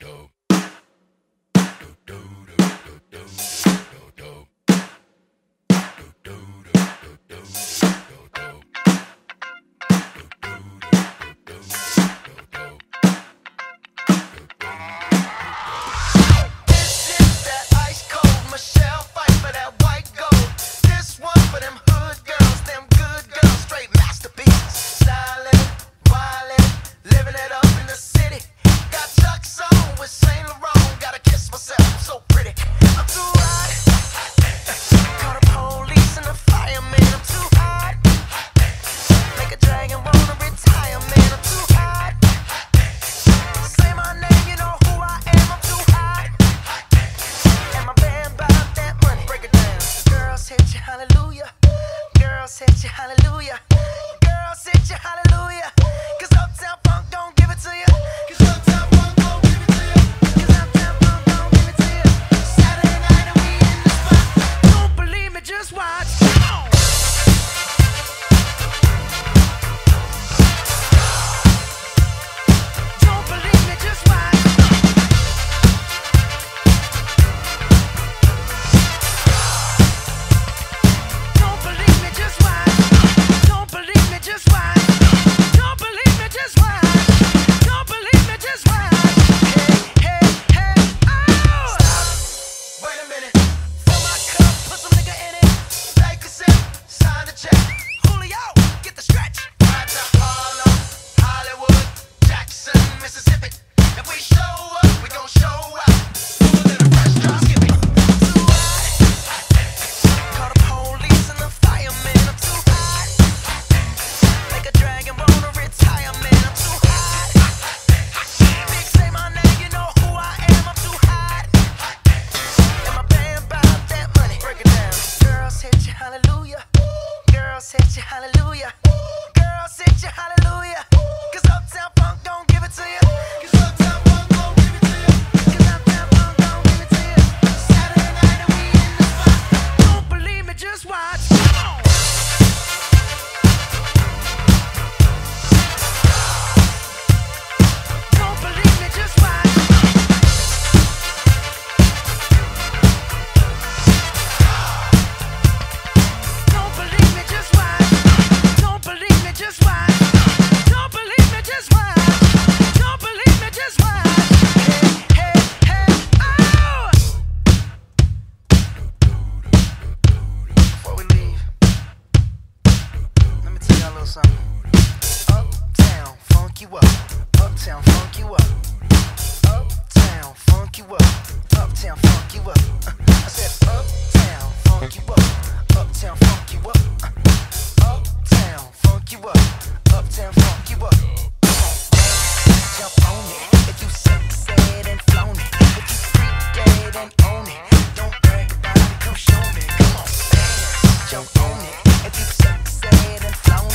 Dub. sit your hallelujah. Girl, sit your hallelujah. you up, uptown funk you up, uptown funk you up, uptown funk you up. I said uptown funk you up, uptown funk you up, uptown funk you up, uptown funk you up. Jump on it if you suck, and flown it. If you freak dead and own it, don't brag about come show me. Come on, jump on it if you suck, and flown it.